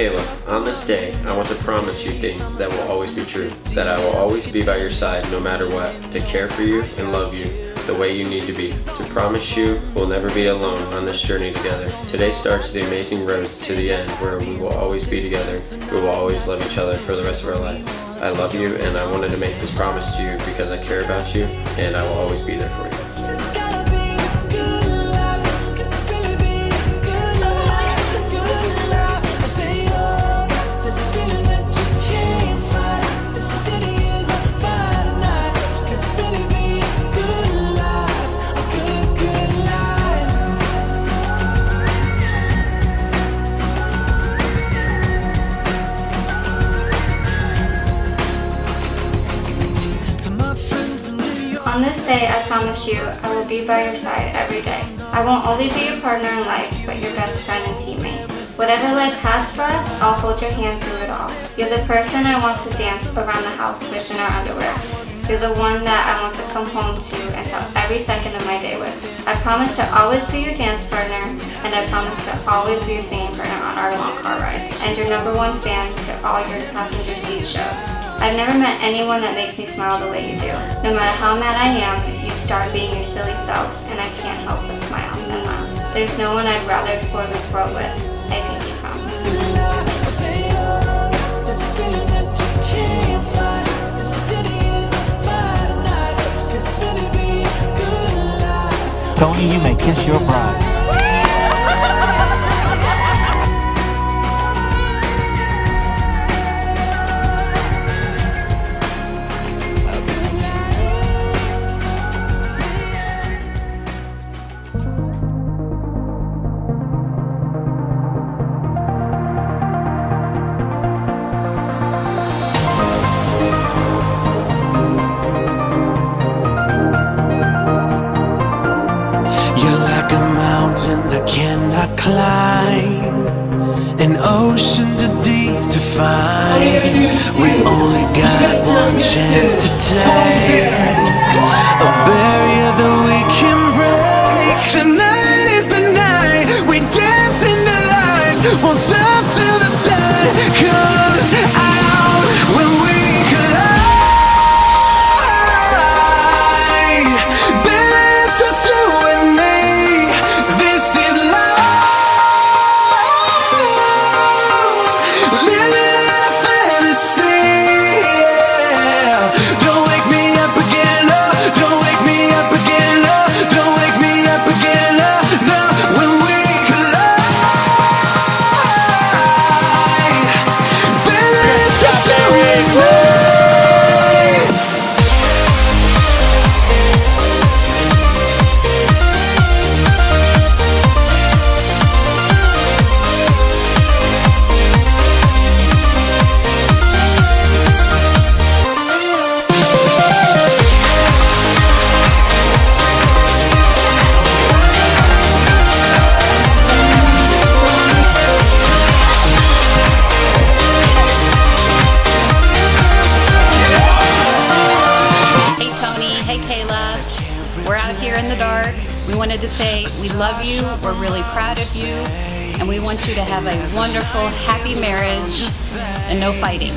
Kayla, on this day, I want to promise you things that will always be true. That I will always be by your side no matter what, to care for you and love you the way you need to be. To promise you we'll never be alone on this journey together. Today starts the amazing road to the end where we will always be together. We will always love each other for the rest of our lives. I love you and I wanted to make this promise to you because I care about you and I will always be there for you. On this day, I promise you, I will be by your side every day. I won't only be your partner in life, but your best friend and teammate. Whatever life has for us, I'll hold your hand through it all. You're the person I want to dance around the house with in our underwear. You're the one that I want to come home to and tell every second of my day with. I promise to always be your dance partner, and I promise to always be your singing partner on our long car rides, and your number one fan to all your passenger seat shows. I've never met anyone that makes me smile the way you do. No matter how mad I am, you start being your silly self, and I can't help but smile and laugh. There's no one I'd rather explore this world with. I that you life. Tony, you may kiss your bride. Climb, an ocean too deep to find. We only got one chance to take, wanted to say we love you, we're really proud of you, and we want you to have a wonderful, happy marriage and no fighting.